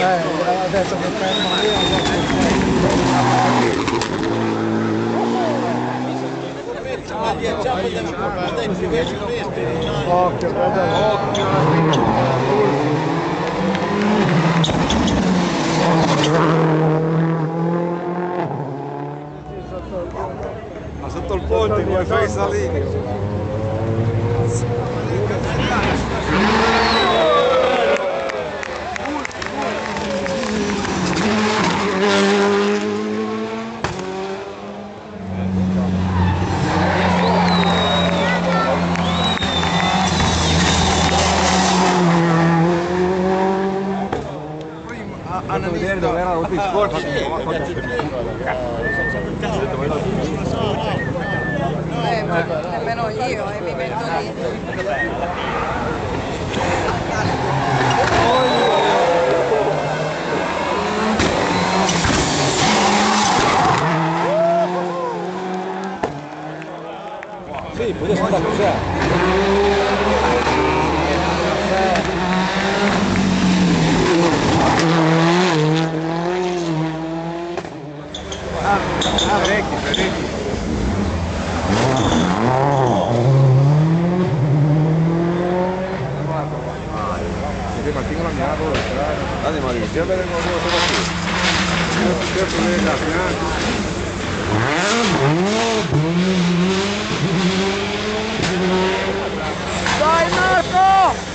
Eh, adesso che fermo lì, adesso che fermo. Occhio, guarda, occhio Ma sotto il ponte come fai salire? fatto vedere dove era rotto il corpo. Nemmeno io e eh, mi metto lì. tengo la mirada por detrás. Dale, Mario, ya veré cómo voy a hacer aquí. Yo estoy primero caminando. ¡Soy Marco!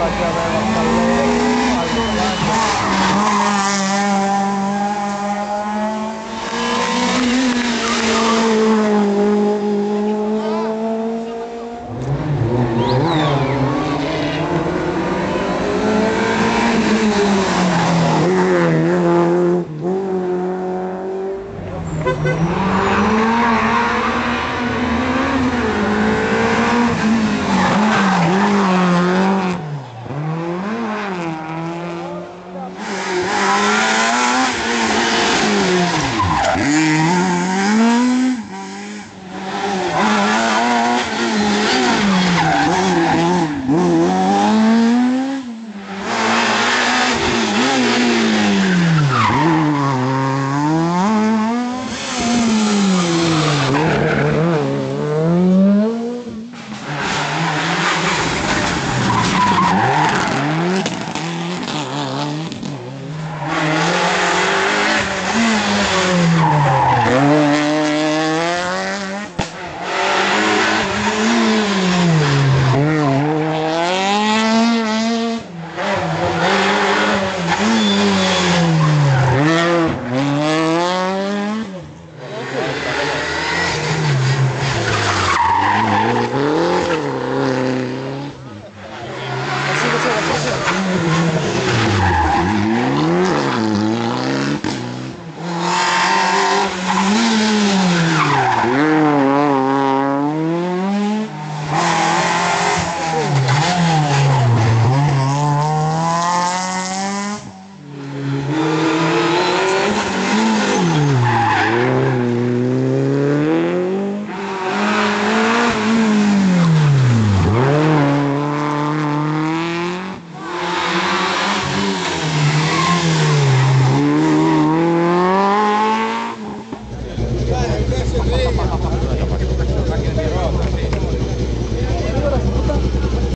la llave de los